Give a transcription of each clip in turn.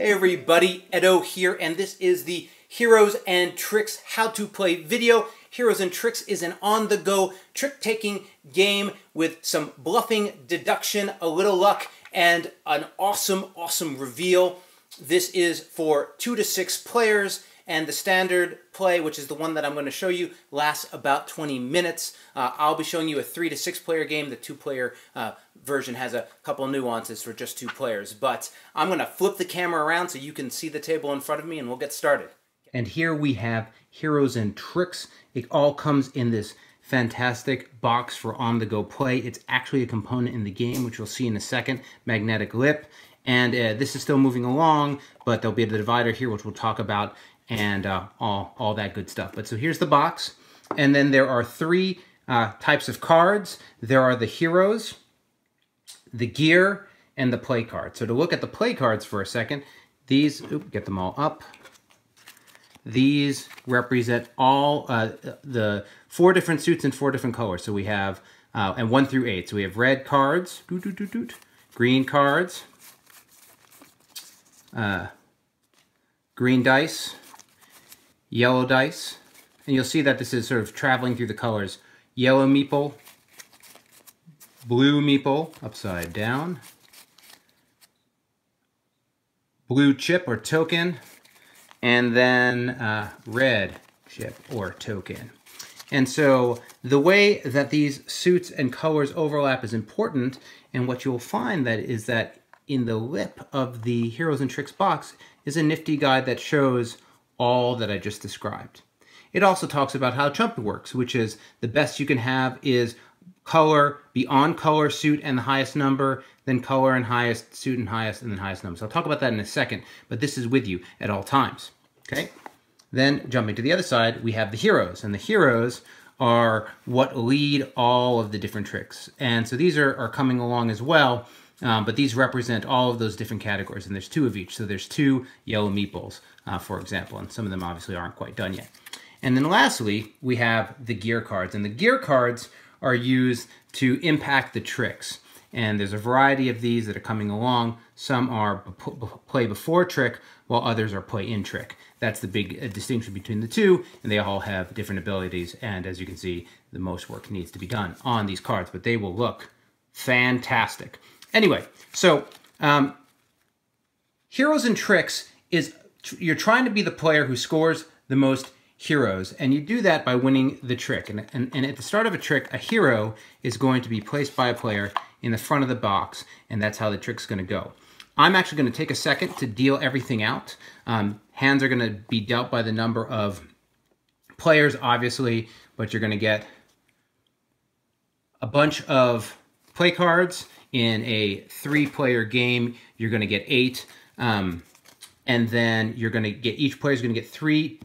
Hey everybody, Edo here, and this is the Heroes and Tricks How to Play video. Heroes and Tricks is an on-the-go trick-taking game with some bluffing, deduction, a little luck, and an awesome, awesome reveal. This is for two to six players, and the standard play, which is the one that I'm going to show you, lasts about 20 minutes. Uh, I'll be showing you a three to six player game. The two player uh, version has a couple nuances for just two players. But I'm going to flip the camera around so you can see the table in front of me and we'll get started. And here we have Heroes and Tricks. It all comes in this fantastic box for on-the-go play. It's actually a component in the game, which we'll see in a second, magnetic lip. And uh, this is still moving along, but there'll be the divider here, which we'll talk about and uh, all, all that good stuff. But so here's the box. And then there are three uh, types of cards. There are the heroes, the gear, and the play cards. So to look at the play cards for a second, these, oop, get them all up. These represent all uh, the four different suits in four different colors. So we have, uh, and one through eight. So we have red cards, doot, doot, doot, green cards, uh, green dice, yellow dice, and you'll see that this is sort of traveling through the colors. Yellow meeple, blue meeple, upside down, blue chip or token, and then uh, red chip or token. And so the way that these suits and colors overlap is important, and what you'll find that is that in the lip of the Heroes and Tricks box is a nifty guide that shows all that I just described. It also talks about how trumpet works, which is the best you can have is color, beyond color, suit, and the highest number, then color and highest, suit and highest, and then highest number. So I'll talk about that in a second, but this is with you at all times, okay? Then jumping to the other side, we have the heroes, and the heroes are what lead all of the different tricks. And so these are, are coming along as well, um, but these represent all of those different categories, and there's two of each. So there's two yellow meeples, uh, for example, and some of them obviously aren't quite done yet. And then lastly, we have the gear cards, and the gear cards are used to impact the tricks. And there's a variety of these that are coming along. Some are play before trick, while others are play in trick. That's the big uh, distinction between the two, and they all have different abilities. And as you can see, the most work needs to be done on these cards, but they will look fantastic. Anyway, so um, Heroes and Tricks is you're trying to be the player who scores the most heroes, and you do that by winning the trick. And, and, and, at the start of a trick, a hero is going to be placed by a player in the front of the box, and that's how the trick's going to go. I'm actually going to take a second to deal everything out. Um, hands are going to be dealt by the number of players, obviously, but you're going to get a bunch of play cards in a three-player game, you're going to get eight. Um, and then you're going to get, each player is going to get three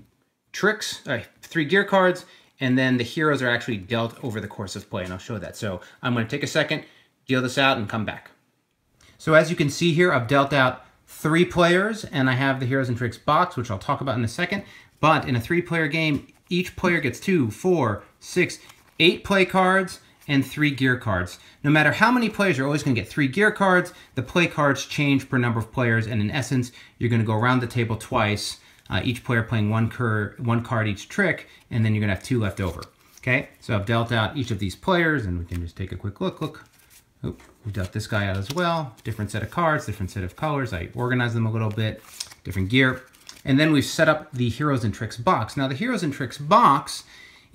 tricks, uh, three gear cards, and then the heroes are actually dealt over the course of play, and I'll show that. So I'm going to take a second, deal this out, and come back. So as you can see here, I've dealt out three players, and I have the Heroes and Tricks box, which I'll talk about in a second. But in a three-player game, each player gets two, four, six, eight play cards, and three gear cards. No matter how many players, you're always going to get three gear cards. The play cards change per number of players, and in essence, you're going to go around the table twice, uh, each player playing one, cur one card each trick, and then you're going to have two left over. Okay, so I've dealt out each of these players, and we can just take a quick look. Look, Oop, we dealt this guy out as well. Different set of cards, different set of colors. I organized them a little bit, different gear. And then we've set up the Heroes and Tricks box. Now, the Heroes and Tricks box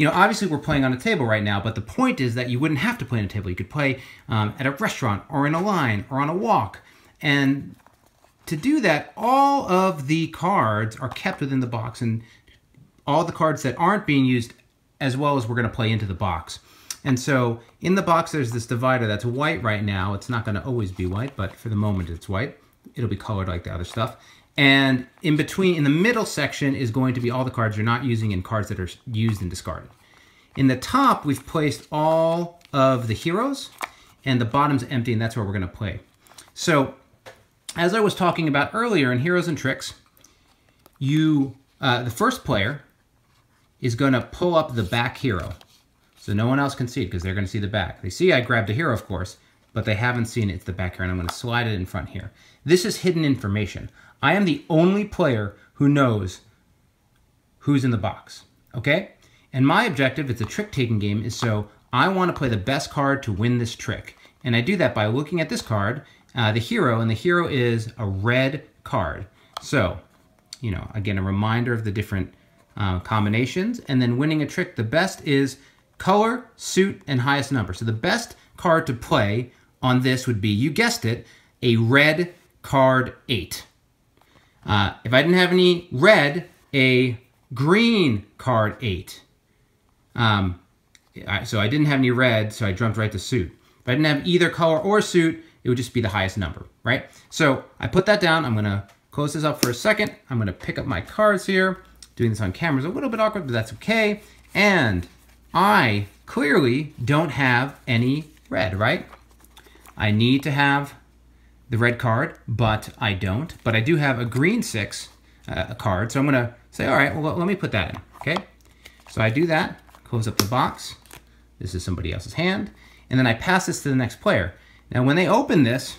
you know, obviously we're playing on a table right now, but the point is that you wouldn't have to play on a table. You could play um, at a restaurant or in a line or on a walk. And to do that, all of the cards are kept within the box and all the cards that aren't being used as well as we're going to play into the box. And so in the box, there's this divider that's white right now. It's not going to always be white, but for the moment it's white. It'll be colored like the other stuff. And in between, in the middle section is going to be all the cards you're not using and cards that are used and discarded. In the top, we've placed all of the heroes and the bottom's empty and that's where we're gonna play. So as I was talking about earlier in Heroes and Tricks, you, uh, the first player is gonna pull up the back hero. So no one else can see it because they're gonna see the back. They see I grabbed a hero, of course, but they haven't seen it. It's the back here, and I'm gonna slide it in front here. This is hidden information. I am the only player who knows who's in the box, okay? And my objective, it's a trick-taking game, is so I want to play the best card to win this trick. And I do that by looking at this card, uh, the hero, and the hero is a red card. So, you know, again, a reminder of the different uh, combinations. And then winning a trick, the best is color, suit, and highest number. So the best card to play on this would be, you guessed it, a red card 8. Uh, if I didn't have any red, a green card 8. Um, I, so I didn't have any red, so I jumped right to suit. If I didn't have either color or suit, it would just be the highest number, right? So I put that down. I'm going to close this up for a second. I'm going to pick up my cards here. Doing this on camera is a little bit awkward, but that's okay. And I clearly don't have any red, right? I need to have the red card, but I don't. But I do have a green six uh, card, so I'm going to say, all right, well, let me put that in, okay? So I do that, close up the box. This is somebody else's hand. And then I pass this to the next player. Now, when they open this,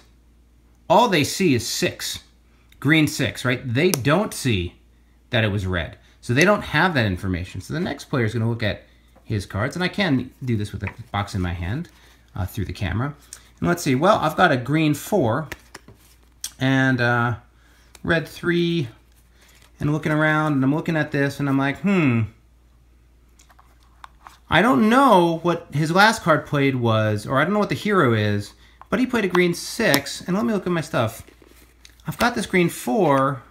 all they see is six, green six, right? They don't see that it was red. So they don't have that information. So the next player is going to look at his cards, and I can do this with a box in my hand uh, through the camera. And let's see, well, I've got a green four and uh, red three, and looking around, and I'm looking at this, and I'm like, hmm, I don't know what his last card played was, or I don't know what the hero is, but he played a green six, and let me look at my stuff. I've got this green four.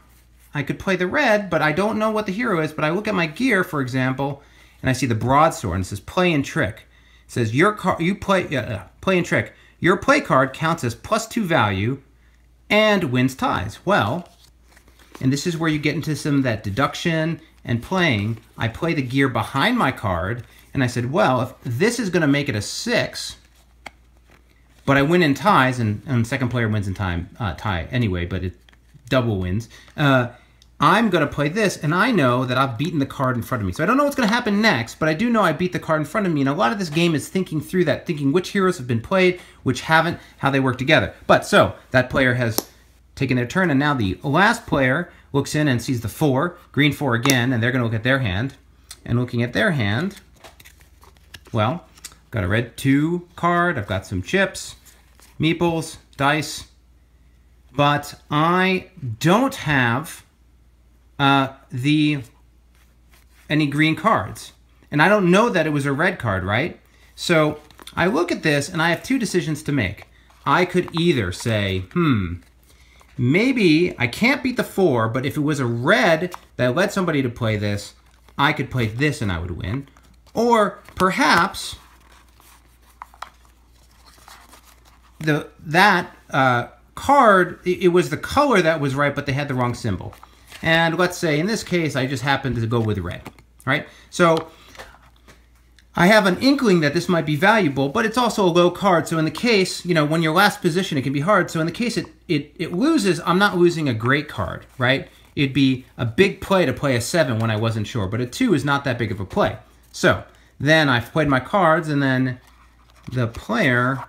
I could play the red, but I don't know what the hero is, but I look at my gear, for example, and I see the broadsword, and it says play and trick. It says your card, you play, uh, play and trick. Your play card counts as plus two value and wins ties. Well, and this is where you get into some of that deduction and playing. I play the gear behind my card, and I said, well, if this is going to make it a six, but I win in ties, and, and second player wins in time uh, tie anyway, but it double wins. Uh, I'm going to play this, and I know that I've beaten the card in front of me. So I don't know what's going to happen next, but I do know I beat the card in front of me. And a lot of this game is thinking through that, thinking which heroes have been played, which haven't, how they work together. But so that player has taken their turn, and now the last player looks in and sees the four, green four again, and they're going to look at their hand. And looking at their hand, well, got a red two card, I've got some chips, meeples, dice, but I don't have uh, the any green cards. And I don't know that it was a red card, right? So I look at this and I have two decisions to make. I could either say, hmm, maybe I can't beat the four, but if it was a red that led somebody to play this, I could play this and I would win. Or perhaps the that uh, card, it, it was the color that was right, but they had the wrong symbol. And let's say in this case, I just happen to go with red, right? So I have an inkling that this might be valuable, but it's also a low card. So in the case, you know, when you're last position, it can be hard. So in the case it, it, it loses, I'm not losing a great card, right? It'd be a big play to play a seven when I wasn't sure, but a two is not that big of a play. So then I've played my cards and then the player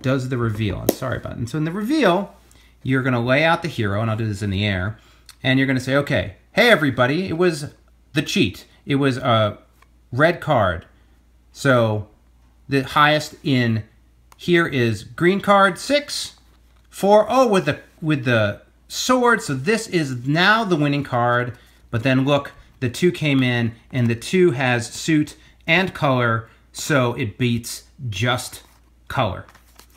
does the reveal. I'm sorry about it. So in the reveal, you're going to lay out the hero, and I'll do this in the air and you're going to say, okay, hey, everybody, it was the cheat. It was a red card. So the highest in here is green card six, four, oh, with the, with the sword. So this is now the winning card. But then look, the two came in and the two has suit and color. So it beats just color.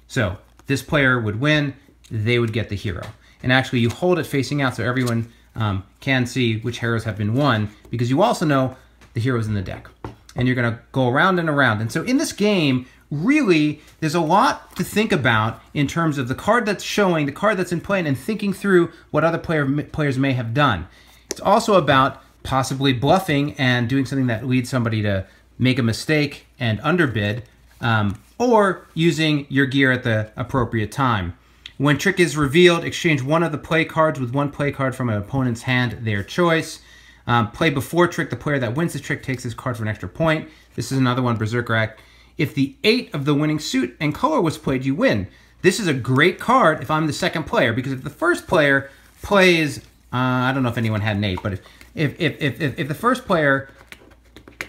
So this player would win. They would get the hero. And actually you hold it facing out so everyone um, can see which heroes have been won because you also know the heroes in the deck. And you're going to go around and around. And so in this game, really, there's a lot to think about in terms of the card that's showing, the card that's in play, and thinking through what other player, players may have done. It's also about possibly bluffing and doing something that leads somebody to make a mistake and underbid, um, or using your gear at the appropriate time. When trick is revealed, exchange one of the play cards with one play card from an opponent's hand, their choice. Um, play before trick, the player that wins the trick takes his card for an extra point. This is another one, Berserker Axe. If the eight of the winning suit and color was played, you win. This is a great card if I'm the second player, because if the first player plays, uh, I don't know if anyone had an eight, but if, if, if, if, if the first player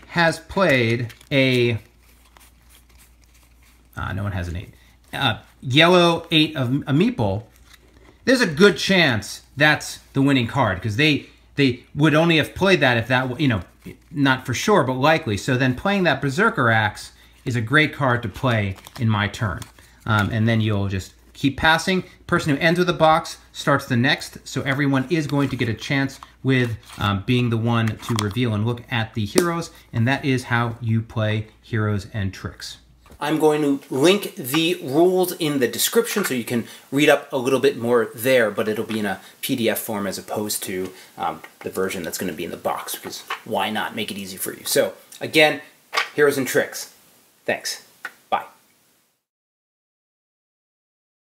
has played a, uh, no one has an eight, uh, yellow eight of a meeple, there's a good chance that's the winning card because they they would only have played that if that you know not for sure but likely. So then playing that Berserker Axe is a great card to play in my turn, um, and then you'll just keep passing. Person who ends with a box starts the next, so everyone is going to get a chance with um, being the one to reveal and look at the heroes, and that is how you play heroes and tricks. I'm going to link the rules in the description so you can read up a little bit more there, but it'll be in a PDF form as opposed to um, the version that's going to be in the box, because why not make it easy for you? So, again, heroes and tricks. Thanks.